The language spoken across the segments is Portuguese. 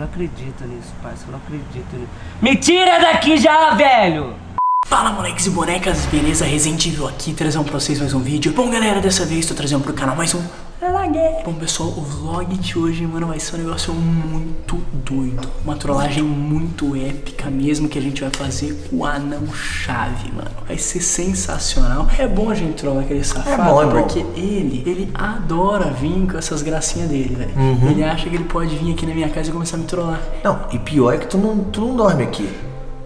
não acredito nisso, parça. Eu não acredito nisso. Me tira daqui já, velho! Fala moleques e bonecas, beleza? Resident Evil aqui, trazendo pra vocês mais um vídeo Bom galera, dessa vez tô trazendo pro canal mais um Vlog Bom pessoal, o vlog de hoje, mano, vai ser um negócio muito doido Uma trollagem muito épica mesmo que a gente vai fazer com o anão chave, mano Vai ser sensacional É bom a gente trollar aquele safado, É bom, é bom. porque ele, ele adora vir com essas gracinhas dele, velho Uhum. Ele acha que ele pode vir aqui na minha casa e começar a me trollar Não, e pior é que tu não, tu não dorme aqui.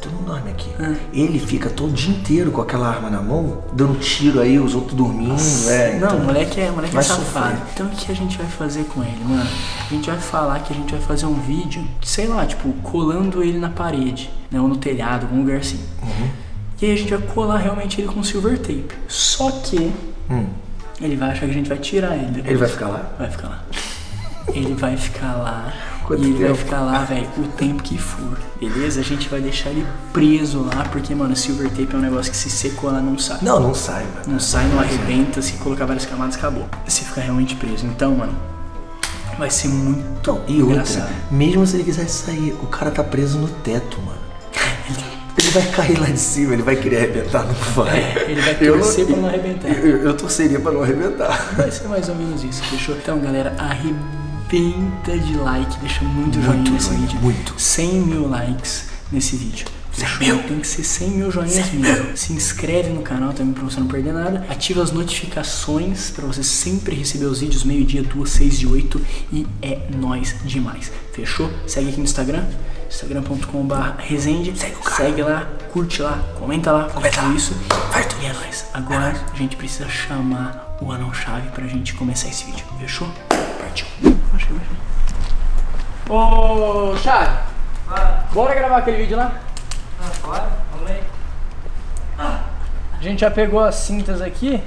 Tu não dorme aqui. Ah. Ele fica todo dia inteiro com aquela arma na mão, dando tiro aí, os outros dormindo. É, Não, então- o moleque é, moleque é safado. sofrer. Então o que a gente vai fazer com ele, mano? A gente vai falar que a gente vai fazer um vídeo, sei lá, tipo, colando ele na parede, né? Ou no telhado, algum lugar assim. Uhum. E aí a gente vai colar realmente ele com silver tape. Só que Hum, ele vai achar que a gente vai tirar ele. depois. ele vai ficar lá? Vai ficar lá. Ele vai ficar lá. E ele vai ficar lá, velho, o tempo que for. Beleza? A gente vai deixar ele preso lá, porque, mano, silver tape é um negócio que se secou lá não sai. Não, não sai, mano. Não sai, não arrebenta, se colocar várias camadas, acabou. Você fica realmente preso. Então, mano, vai ser muito e outra, engraçado. mesmo se ele quisesse sair, o cara tá preso no teto, mano. Ele vai cair lá de cima, ele vai querer arrebentar, não vai. É, ele vai Eu torcer pra não arrebentar. Eu, eu, eu torceria pra não arrebentar. Vai ser mais ou menos isso, fechou? Então, galera, arrebenta de like, deixa muito, joinha Muito nesse joinha, vídeo. muito. 100 mil likes nesse vídeo. Fechou? mil. Tem que ser 100 mil joinhas mesmo. Se inscreve no canal também pra você não perder nada. Ativa as notificações pra você sempre receber os vídeos meio-dia, 2, 6 e 8. E é nóis demais. Fechou? Segue aqui no Instagram. Instagram.com.br Resende. Segue, Segue lá, curte lá, comenta lá, comenta tudo isso. Faz tudo. E é nóis. Agora a gente precisa chamar o anão chave pra gente começar esse vídeo. Fechou? Partiu. Baixa, baixa. Ô, chave. Bora gravar aquele vídeo lá? Agora? Vamos aí. A gente já pegou as cintas aqui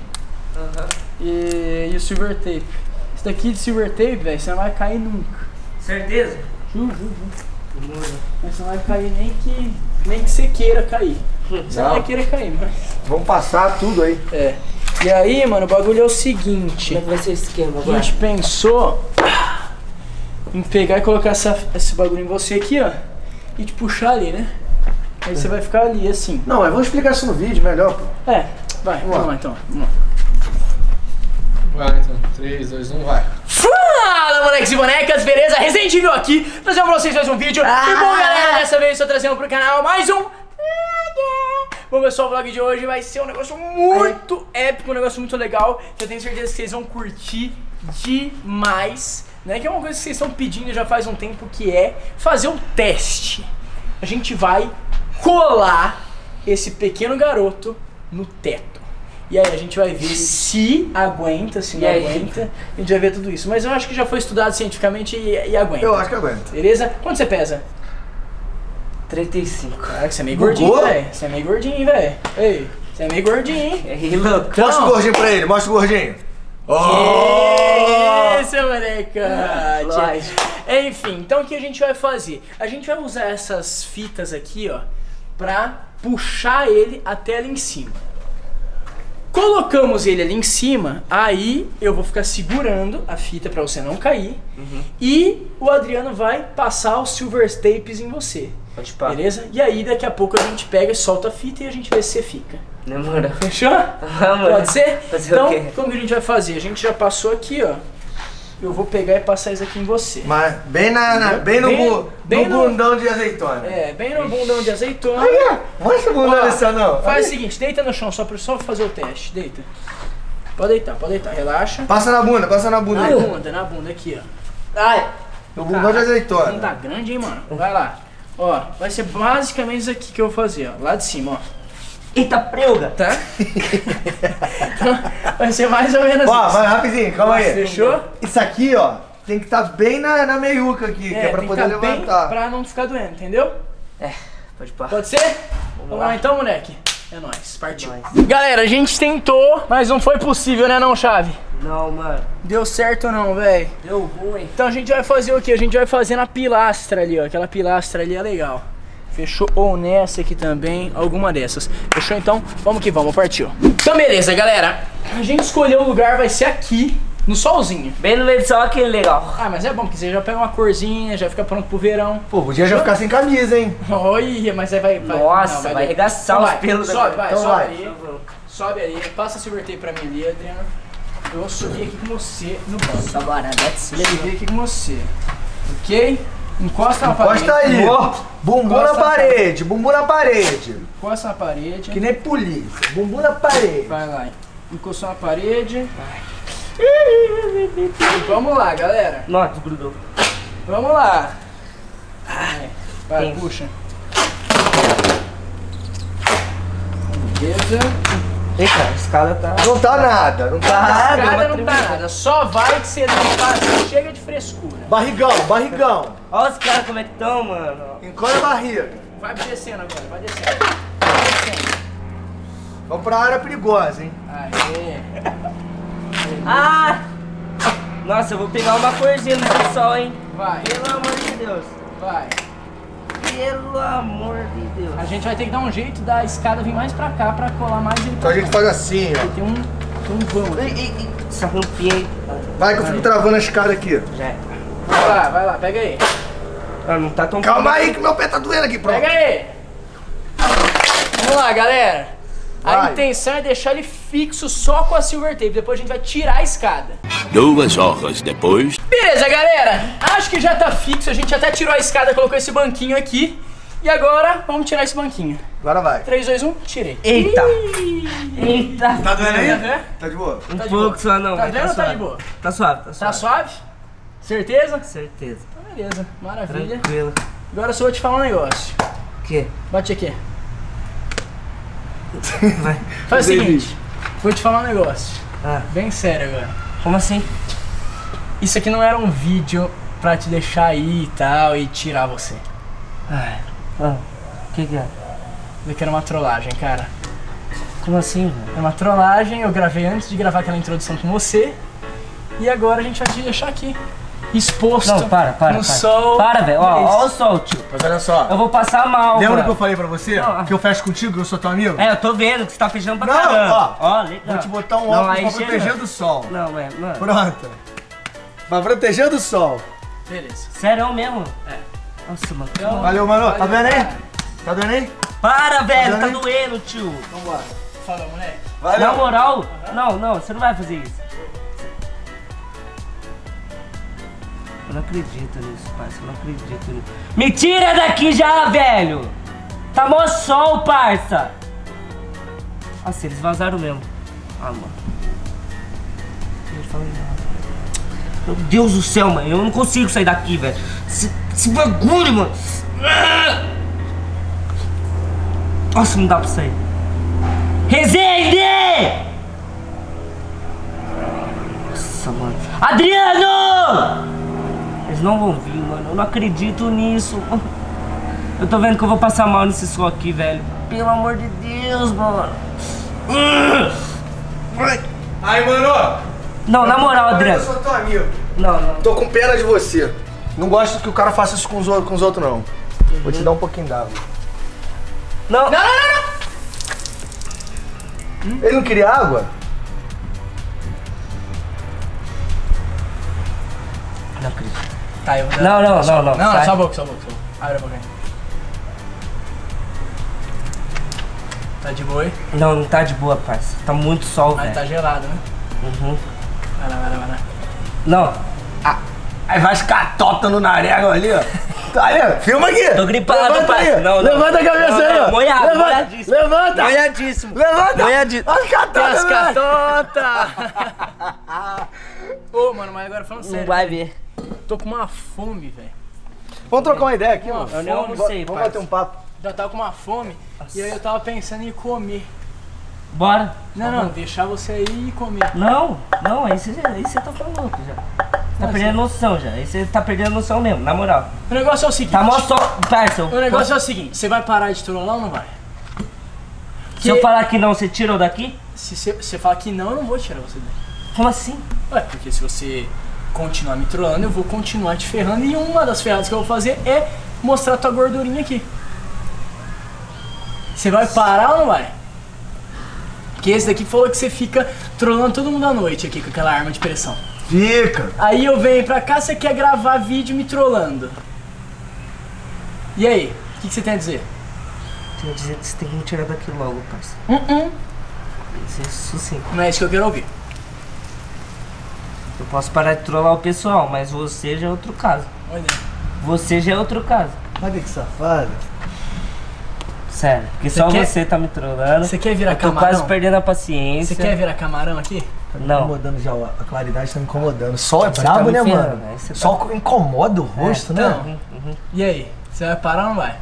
e, e o silver tape. Isso daqui de silver tape, velho, você não vai cair nunca. Certeza? Juro, juro, juro. Mas você não vai cair nem que, nem que você queira cair. Você não Não. vai querer cair, mas. Vamos passar tudo aí. É. E aí, mano, o bagulho é o seguinte. Como é que vai ser esse esquema A agora? gente pensou em pegar e colocar essa, esse bagulho em você aqui, ó. E te puxar ali, né? Aí você vai ficar ali, assim. Não, eu vou explicar isso no vídeo melhor, pô. É, vai, Vamos vamos lá. lá então. Vamos lá. Vai, então. 3, 2, 1, vai. Fala, moleques e bonecas, beleza? Resident Evil aqui, trazendo pra vocês mais um vídeo. E bom, galera, dessa vez estou trazendo pro canal mais um... Bom, pessoal, o vlog de hoje vai ser um negócio muito épico, um negócio muito legal, que eu tenho certeza que vocês vão curtir demais, né? Que é uma coisa que vocês estão pedindo já faz um tempo, que é fazer um teste. A gente vai colar esse pequeno garoto no teto. E aí a gente vai ver se aguenta, se não E aguenta. A gente vai ver tudo isso. Mas eu acho que já foi estudado cientificamente e, e aguenta. Eu acho que aguento. Beleza? Quanto você pesa? 35. Caraca, você é meio Bugou? gordinho, velho. Você é meio gordinho, velho. Ei, você é meio gordinho, hein? Mostra o gordinho pra ele, mostra o gordinho. Que isso, molecate. Lógico. Enfim, então o que a gente vai fazer? A gente vai usar essas fitas aqui, ó, pra puxar ele até ali em cima. Colocamos ele ali em cima, aí eu vou ficar segurando a fita pra você não cair. E o Adriano vai passar os silver tapes em você. Pode pá. Beleza? E aí daqui a pouco a gente pega e solta a fita e a gente vê se você fica. Demorou. Fechou? Vamos. Pode ser? Fazer então, como que a gente vai fazer? A gente já passou aqui, ó. Eu vou pegar e passar isso aqui em você. Mas bem, na, na- bem no, Bem- bu, bem no no- bundão de azeitona. É, bem no bundão de azeitona. Aí, ó, mostra o bundão desse anão. Faz o seguinte, deita no chão só pra só fazer o teste. Deita. Pode deitar, pode deitar. Relaxa. Passa na bunda, passa na bunda Na aí. bunda, na bunda aqui, ó. Ai, No bundão de não azeitona. tá grande, hein, mano? Vai lá. Ó, vai ser basicamente isso aqui que eu vou fazer, ó. Lá de cima, ó. Eita, preuga! Tá? Então, vai ser mais ou menos Ó, isso. vai rapidinho, calma aí. Fechou? Isso aqui, ó, tem que estar bem na, na meiuca aqui, que é pra tem poder que tá bem levantar. pra não ficar doendo, entendeu? É, pode pá. Pode ser? Vamos, lá. lá. então, moleque. É nóis, partiu. Nóis. Galera, a gente tentou, mas não foi possível, né não, Chave? Não, mano. Deu certo não, velho. Deu ruim. Então a gente vai fazer o que? A gente vai fazer na pilastra ali, ó. Aquela pilastra ali é legal. Fechou? Ou nessa aqui também, alguma dessas. Fechou? Então, vamos que vamos, partiu. Então beleza, galera. A gente escolheu o lugar, vai ser aqui. No solzinho. Bem no meio do sol, aquele legal. Ah, mas é bom, porque você já pega uma corzinha, já fica pronto pro verão. Pô, podia já ficar sem camisa, hein? Olha, mas aí vai. vai Nossa, não, vai arregaçar Então os vai, pelos Sobe, vai, Então sobe vai. ali. Sobe ali. Passa silver tape pra mim ali, Adriano. Eu vou subir aqui com você no banco. Só bora, let's Vou subir aqui com você. Ok? Encosta na Encosta parede. aí. Ó. Bumbum na Encosta na parede, bumbum na parede. Encosta na parede. Que nem polícia. Bumbum na parede. Vai lá. Encostou na parede. Vamos lá, galera. Nossa, desgrudou. Vamos lá. Vai, vai Tem. puxa. Beleza. Eita, a escada tá. Não tá nada, não tá nada. uma Nada não tá tremida. nada. Só vai que você não faz. Chega de frescura. Barrigão, barrigão. Olha os caras como é que estão, mano. Encolhe a barriga. Vai descendo agora, vai descendo. Vai descendo. Vamos pra área perigosa, hein? Aê. Ah! Nossa, eu vou pegar uma corzinha nesse sol, hein? Vai, Pelo amor de Deus. vai. Pelo amor de Deus. A gente vai ter que dar um jeito da escada vir mais pra cá pra colar mais ele Então a gente faz assim, ó. Tem um, tem um vão. Ih, Essa rampinha aí. Vai que eu fico travando a escada aqui. Já é. Vai lá, vai lá, pega aí. Ah, não tá tão Calma aí que meu pé tá doendo aqui, pronto. Pega aí. Vamos lá, galera. A Vai. intenção é deixar ele fixo só com a silver tape. Depois a gente vai tirar a escada. Duas horas depois. Beleza, galera. Acho que já tá fixo. A gente até tirou a escada, colocou esse banquinho aqui. E agora, vamos tirar esse banquinho. Agora vai. 3, 2, 1, tirei. Eita! Ih, Eita! Tá doendo Tá aí? vendo? Tá de boa? Um Tá de pouco boa. só não, Tá mas vendo ou tá de boa? Tá suave, tá Tá suave. suave? Certeza? Certeza. Então, beleza. Maravilha. Tranquilo. Agora eu só vou te falar um negócio. O quê? Bate aqui. Vai. Faz o seguinte. Vou te falar um negócio. Ah, Bem sério agora. Como assim? Isso aqui não era um vídeo pra te deixar aí e tal e tirar você. Ai. Ah, o que que é? Isso aqui era uma trollagem, cara. Como assim? É uma trollagem, eu gravei antes de gravar aquela introdução com você. E agora a gente vai te deixar aqui. Exposto Não, para, para, no para. sol. Para, velho. Ó, É ó o sol, tio. Mas olha só. Eu vou passar mal, Lembra que eu falei pra você? Não. Que eu fecho contigo, que eu sou teu amigo? É, eu tô vendo que você tá fechando pra Não, caramba. ó. legal. Vou te botar um Não, óculos pra chega. proteger do sol. Não, é, mano. Pronto. Pra proteger do sol. Beleza. Sério mesmo? É. Nossa, mano. Então, Valeu, mano. Tá valeu, vendo aí? Tá vendo aí? Para, velho. Tá Valeu. doendo, tio. Vambora. Fala, moleque. Na moral, não, não, você não vai fazer isso. Não acredito nisso, parça. Eu não acredito nisso. Me tira daqui já, velho! Tá mó sol, parça! Nossa, eles vazaram mesmo. Ah, mano. Eu falei nada. Meu Deus do céu, mano. Eu não consigo sair daqui, velho. Esse, esse bagulho, mano. Nossa, não dá pra sair. Rezende! Nossa, mano. Adriano! Eles não vão vir, mano. Eu não acredito nisso. Eu tô vendo que eu vou passar mal nesse sol aqui, velho. Pelo amor de Deus, mano. Ai. Aí, mano. Não, na moral, Eu Adriano. sou teu amigo. Não, não. Tô com pena de você. Não gosto que o cara faça isso com os, outros- com os outros, não. Vou te dar um pouquinho d'água. Não, não, Ele não queria água? não acredito. Tá, eu vou dar. Não, não, não, não. Não, sai. só a boca, só a boca. Só a boca. Abre a boca aí. Tá de boa aí? Não, não tá de boa, parça. Tá muito sol, Mas velho. tá gelado, né? Uhum. Vai lá, vai lá, vai lá. Não, Aí vai ficar tota no narego ali, ó. Tá aí, filma aqui. tô gripado, Levanta parça. aí. Não, não. Levanta a cabeça Não, aí, não, ó. Molhado, Levanta. molhadíssimo. Levanta. Molhadíssimo. Levanta. Molhadíssimo. Vai ficar tota. Casca né? tonta! Ô, mano, mas agora falando Não sério, vai ver. Tô com uma fome, velho. Vamos trocar uma ideia aqui, mano. Eu nem almocei, Vamos bater um papo. Já tava com uma fome e aí eu tava pensando em comer. Bora. Não, não, deixar você aí e comer. Não, não, aí você, aí você tá falando louco já. Tá perdendo noção já. Aí você tá perdendo noção mesmo, na moral. O negócio é o seguinte. Tá mó sol, parça. O negócio é o seguinte, você vai parar de trollar ou não vai? Se eu falar que não, você tira eu daqui? Se você, você falar que não, eu não vou tirar você daí. Como assim? Ué, porque se você continuar me trollando, eu vou continuar te ferrando e uma das ferradas que eu vou fazer é mostrar tua gordurinha aqui. Você vai parar ou não vai? Porque esse daqui falou que você fica trollando todo mundo à noite aqui com aquela arma de pressão. Fica. Aí eu venho pra cá, você quer gravar vídeo me trollando. E aí? O que, que você tem a dizer? Tenho a dizer que você tem que me tirar daqui logo, parça. Uh-uh. Isso, isso sim. Não é isso que eu quero ouvir. Eu posso parar de trollar o pessoal, mas você já é outro caso. Olha. Você já é outro caso. Olha que safado. Sério. Porque Você só quer- você tá me trollando. Você quer virar Eu tô camarão? quase perdendo a paciência. Você quer virar camarão aqui? Tá me Não. incomodando já, ó. a claridade tá me incomodando. Sol é Você brabo, tá me né, ferrando, mano? aí você tá- Sol incomoda o rosto, então. né? Uhum, uhum. E aí? Você vai parar ou não vai?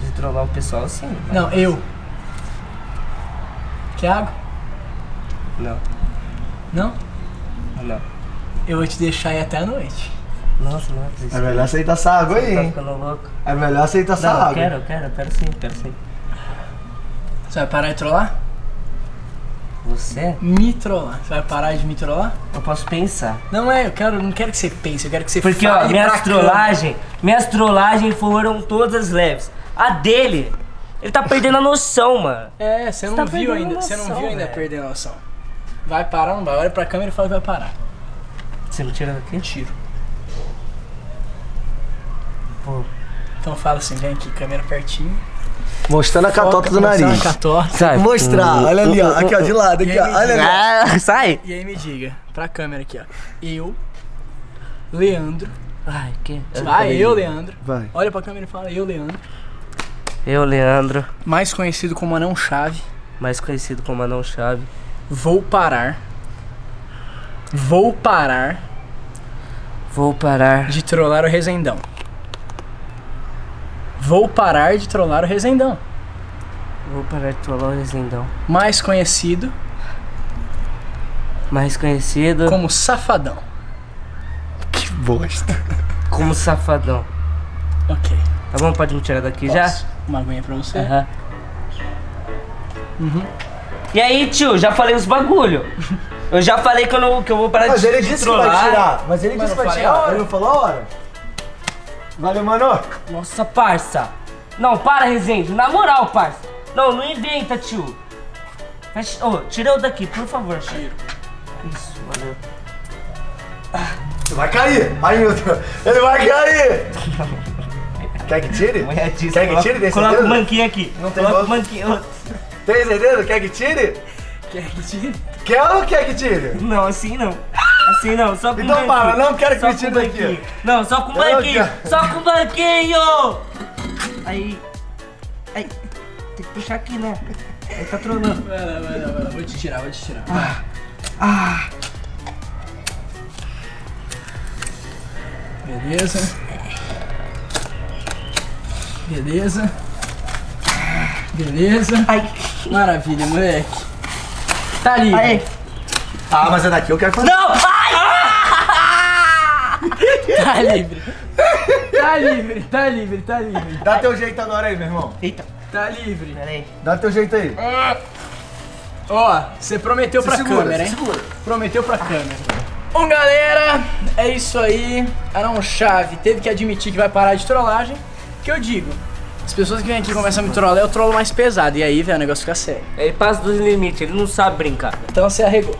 De trollar o pessoal, sim. Não, eu. Thiago? Não, Não? Não. Eu vou te deixar aí até a noite. Nossa, não é isso. É melhor aceitar essa água aí, Tá hein? ficando louco. É melhor aceitar essa Não, eu água. quero, eu quero, eu quero sim, eu quero sim. Você vai parar de trollar? Você? Me trollar. Você vai parar de me trollar? Eu posso pensar. Não é, eu quero, não quero que você pense, eu quero que você Porque, ó, fale minhas pra trollagens, minhas trollagens foram todas leves. A dele, ele tá perdendo a noção, mano. É, você não tá viu ainda, você não viu ainda velho. perder a noção. Vai parar ou não vai? Olha pra câmera e fala que vai parar. Você me tira daqui? Tiro. Pô, Então fala assim, vem aqui, câmera pertinho. Mostrando a catota do nariz. a catota. sai. Mostrar, olha ali, ó. Aqui, ó, de lado, aqui, ó. Olha ali. Ah, sai. E aí me diga, pra câmera aqui, ó. Eu, Leandro. Ai, que... Vai, eu, Leandro. Vai. Olha pra câmera e fala, eu, Leandro. Eu, Leandro, Mais conhecido como Anão Chave. mais conhecido como Anão Chave. Vou parar. Vou parar Vou parar. de trollar o Resendão. Vou parar de trollar o Resendão. Vou parar de trollar o Resendão. Mais conhecido Mais conhecido como Safadão. Que bosta. como Safadão. Ok. Tá bom? Pode me tirar daqui já? Posso? Uma aguinha pra você. Aham. E aí, tio, já falei os bagulho. Eu já falei que eu, não, que eu vou parar Mas de, ele de disse que vai tirar. Mas ele Mas disse que vai tirar. hora? Ele não falou a hora? Valeu, mano. Nossa, parça. Não, para, Rezende. Na moral, parça. Não, não inventa, tio. Mas, ô, tira eu daqui, por favor. Tiro. Isso, valeu. Vai cair. Ai, meu Deus. Ele vai cair. Quer que tire? Quer que coloca- tire? Coloca o manquinho aqui. Não tem Coloca o manquinho. Tem certeza? Quer que tire? Quer que tire? Quer ou não quer que tire? Não, assim não. Assim não, só com Então banquinho. para, não quero que Só me tire daqui. banquinho. Não, só com Eu banquinho. quero. Só com banquinho. Aí. Aí. Tem que puxar aqui, né? Aí tá trolando. Vai lá, vai lá, vai lá. Vou te tirar, vou te tirar. Beleza. Beleza. Beleza. Ai. Maravilha, moleque. Tá livre. Aí. Ah, mas é daqui eu quero fazer. Não! Ai! Tá livre. Tá livre, tá livre, tá livre. Dá teu jeito agora aí, meu irmão. Eita, Tá livre. pera aí. Dá teu jeito aí. Ó, você prometeu pra segura, câmera, se hein? segura. Prometeu pra câmera. Bom, galera, é isso aí. Arão Chave teve que admitir que vai parar de trollagem. Que eu digo, as pessoas que vêm aqui e começam a me trollar, eu trollo mais pesado. E aí, velho, o negócio fica sério. Ele passa dos limites, ele não sabe brincar. Então você arregou.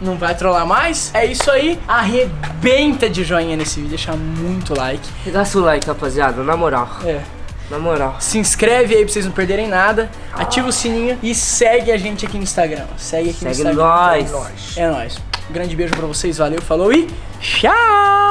Não vai trollar mais? É isso aí. Arrebenta de joinha nesse vídeo, deixa muito like. Dá seu like, rapaziada, na moral. É. Na moral. Se inscreve aí pra vocês não perderem nada. Ativa o sininho e segue a gente aqui no Instagram. Segue aqui no Segue Instagram. nós. É nóis. Um grande beijo pra vocês, valeu, falou e tchau!